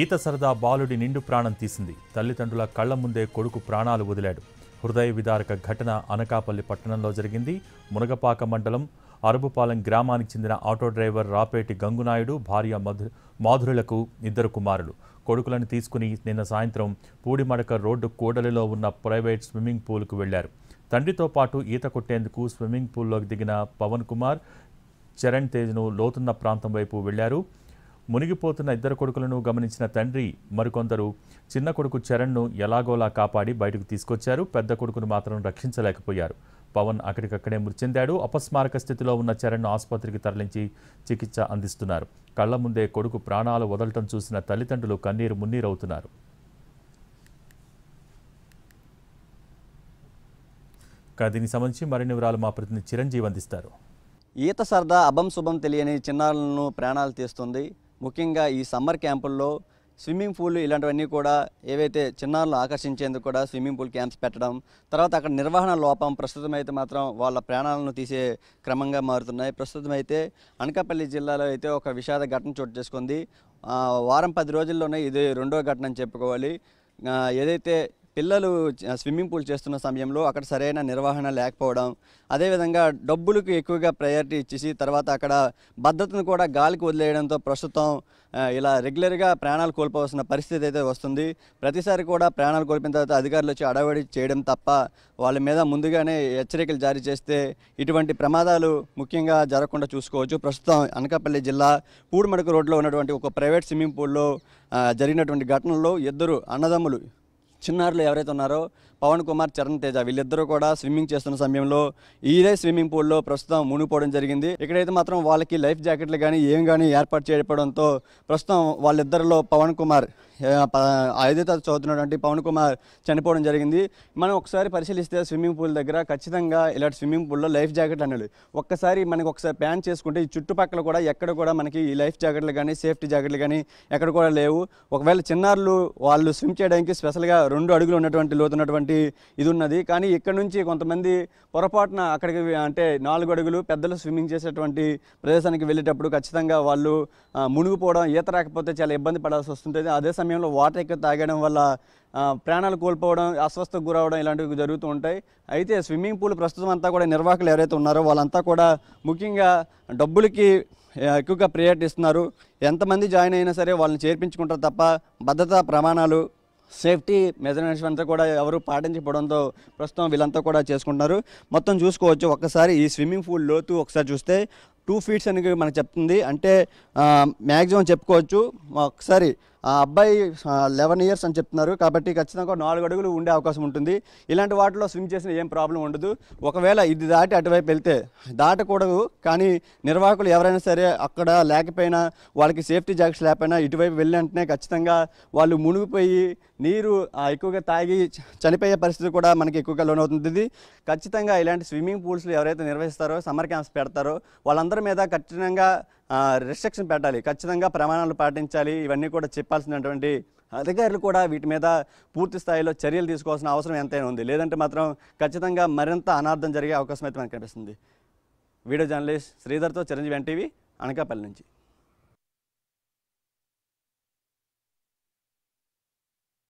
ఈత సరదా బాలుడి నిండు ప్రాణం తీసింది. తల్లిదండ్రుల కళ్ళ ముందే కొడుకు ప్రాణాలు వదిలాడు. హృదయ విదారక ఘటన అనకాపల్లి పట్టణంలో జరిగింది. మునగపాక మండలం అరబుపాలెం గ్రామానికి చెందిన ఆటో డ్రైవర్ రాపేటి గంగునాయుడు భార్య మధు మాధురులకు ఇద్దరు కుమారులు. కొడుకులను తీసుకుని నిన్న సాయంత్రం పూడిమడక రోడ్డు కూడలిలో ఉన్న ప్రైవేట్ స్విమ్మింగ్ పూల్కు వెళ్ళారు తండ్రితో పాటు ఈత కొట్టేందుకు స్విమ్మింగ్ పూల్లోకి దిగిన పవన్ కుమార్ చరణ్ తేజ్ను లోతున్న ప్రాంతం వైపు వెళ్ళారు మునిగిపోతున్న ఇద్దరు కొడుకులను గమనించిన తండ్రి మరికొందరు చిన్న కొడుకు చరణ్ను ఎలాగోలా కాపాడి బయటకు తీసుకొచ్చారు. పెద్ద కొడుకును మాత్రం రక్షించలేకపోయారు. పవన్ అక్కడికక్కడే మృతి చెందాడు అపస్మారక స్థితిలో ఉన్న చరణ్ను ఆసుపత్రికి తరలించి చికిత్స అందిస్తున్నారు. కళ్ళ ముందే కొడుకు ప్రాణాలు వదలటం చూసిన తల్లిదండ్రులు కన్నీరు మున్నీరవుతున్నారు. దీనికి సంబంధించి మరిన్ని వివరాలు మా ప్రతినిధి చిరంజీవి అందిస్తారు. ఈత సరదా అభం శుభం తెలియని చిన్నారులను ప్రాణాలు తీస్తుంది. ముఖ్యంగా ఈ సమ్మర్ క్యాంపుల్లో స్విమ్మింగ్ పూల్ ఇలాంటివన్నీ కూడా ఏవైతే చిన్నారులు ఆకర్షించేందుకు కూడా స్విమ్మింగ్ పూల్ క్యాంప్స్ పెట్టడం తర్వాత అక్కడ నిర్వహణ లోపం ప్రస్తుతం అయితే మాత్రం వాళ్ళ ప్రాణాలను తీసే క్రమంగా మారుతున్నాయి. ప్రస్తుతం అయితే అనకాపల్లి జిల్లాలో అయితే ఒక విషాద ఘటన చోటు చేసుకుంది. వారం పది రోజుల్లోనే ఇది రెండో ఘటన అని చెప్పుకోవాలి. ఏదైతే పిల్లలు స్విమ్మింగ్ పూల్ చేస్తున్న సమయంలో అక్కడ సరైన నిర్వహణ లేకపోవడం అదేవిధంగా డబ్బులకు ఎక్కువగా ప్రయారిటీ ఇచ్చేసి తర్వాత అక్కడ భద్రతను కూడా గాలికి వదిలేయడంతో ప్రస్తుతం ఇలా రెగ్యులర్గా ప్రాణాలు కోల్పోవాల్సిన పరిస్థితి అయితే వస్తుంది. ప్రతిసారి కూడా ప్రాణాలు కోల్పోయిన తర్వాత అధికారులు వచ్చి అడవడి చేయడం తప్ప వాళ్ళ మీద ముందుగానే హెచ్చరికలు జారీ చేస్తే ఇటువంటి ప్రమాదాలు ముఖ్యంగా జరగకుండా చూసుకోవచ్చు. ప్రస్తుతం అనకాపల్లి జిల్లా పూడిమడుకు రోడ్లో ఉన్నటువంటి ఒక ప్రైవేట్ స్విమ్మింగ్ పూల్లో జరిగినటువంటి ఘటనలో ఇద్దరు అన్నదమ్ములు చిన్నారులు ఎవరైతే ఉన్నారో పవన్ కుమార్ చరణ్ తేజ వీళ్ళిద్దరూ కూడా స్విమ్మింగ్ చేస్తున్న సమయంలో ఇదే స్విమ్మింగ్ పూల్లో ప్రస్తుతం మునిగిపోవడం జరిగింది. ఇక్కడైతే మాత్రం వాళ్ళకి లైఫ్ జాకెట్లు కానీ ఏం కానీ ఏర్పాటు చేయడంతో ప్రస్తుతం వాళ్ళిద్దరిలో పవన్ కుమార్ ఏ, చదువుతున్నటువంటి పవన్ కుమార్ చనిపోవడం జరిగింది. మనం ఒకసారి పరిశీలిస్తే స్విమ్మింగ్ పూల్ దగ్గర ఖచ్చితంగా ఇలాంటి స్విమ్మింగ్ పూల్లో లైఫ్ జాకెట్ అనేది ఒక్కసారి మనకి ఒకసారి ప్యాన్ చేసుకుంటే ఈ చుట్టుపక్కల కూడా ఎక్కడ కూడా మనకి ఈ లైఫ్ జాకెట్లు కానీ సేఫ్టీ జాకెట్లు కానీ ఎక్కడ కూడా లేవు. ఒకవేళ చిన్నారులు వాళ్ళు స్విమ్ చేయడానికి స్పెషల్గా రెండు అడుగులు ఉన్నటువంటి లోతున్నటువంటి ఇది ఉన్నది. కానీ ఇక్కడ నుంచి కొంతమంది పొరపాటున అక్కడికి అంటే నాలుగు అడుగులు పెద్దలు స్విమ్మింగ్ చేసేటువంటి ప్రదేశానికి వెళ్ళేటప్పుడు ఖచ్చితంగా వాళ్ళు మునిగిపోవడం ఈత రాకపోతే చాలా ఇబ్బంది పడాల్సి వస్తుంటుంది. అదే సమయంలో వాటర్ ఎక్కువ తాగడం వల్ల ప్రాణాలు కోల్పోవడం అస్వస్థకు గురవడం ఇలాంటివి జరుగుతూ ఉంటాయి. అయితే స్విమ్మింగ్ పూల్ ప్రస్తుతం అంతా కూడా నిర్వాహకులు ఎవరైతే ఉన్నారో వాళ్ళంతా కూడా ముఖ్యంగా డబ్బులకి ఎక్కువగా ప్రియారిటీ ఇస్తున్నారు. ఎంతమంది జాయిన్ అయినా సరే వాళ్ళని చేర్పించుకుంటారు తప్ప భద్రతా ప్రమాణాలు సేఫ్టీ మెజర్మెంట్స్ అంతా కూడా ఎవరు పాటించకపోవడంతో ప్రస్తుతం వీళ్ళంతా కూడా చేసుకుంటున్నారు. మొత్తం చూసుకోవచ్చు. ఒక్కసారి ఈ స్విమ్మింగ్ పూల్ లోతు ఒకసారి చూస్తే టూ ఫీట్స్ అని మనకు చెప్తుంది. అంటే మ్యాక్సిమం చెప్పుకోవచ్చు. ఒకసారి ఆ అబ్బాయి లెవెన్ ఇయర్స్ అని చెప్తున్నారు. కాబట్టి ఖచ్చితంగా నాలుగు అడుగులు ఉండే అవకాశం ఉంటుంది. ఇలాంటి వాటిలో స్విమ్ చేసిన ఏం ప్రాబ్లం ఉండదు. ఒకవేళ ఇది దాటి అటువైపు వెళ్తే దాటకూడదు. కానీ నిర్వాహకులు ఎవరైనా సరే అక్కడ లేకపోయినా వాళ్ళకి సేఫ్టీ జాకెట్స్ లేకపోయినా ఇటువైపు వెళ్ళి ఖచ్చితంగా వాళ్ళు మునిగిపోయి నీరు ఎక్కువగా తాగి చనిపోయే పరిస్థితి కూడా మనకి ఎక్కువగా లోనవుతుంది. ఖచ్చితంగా ఇలాంటి స్విమ్మింగ్ పూల్స్లు ఎవరైతే నిర్వహిస్తారో సమ్మర్ క్యాంప్స్ పెడతారో వాళ్ళందరి మీద ఖచ్చితంగా రిస్ట్రిక్షన్ పెట్టాలి. ఖచ్చితంగా ప్రమాణాలు పాటించాలి. ఇవన్నీ కూడా చెప్పాల్సినటువంటి అధికారులు కూడా వీటి మీద పూర్తి స్థాయిలో చర్యలు తీసుకోవాల్సిన అవసరం ఎంతైనా ఉంది. లేదంటే మాత్రం ఖచ్చితంగా మరింత అనార్థం జరిగే అవకాశం అయితే మనకు కనిపిస్తుంది. వీడియో జర్నలిస్ట్ శ్రీధర్తో చిరంజీవి ఎన్టీవీ అనకాపల్లి నుంచి.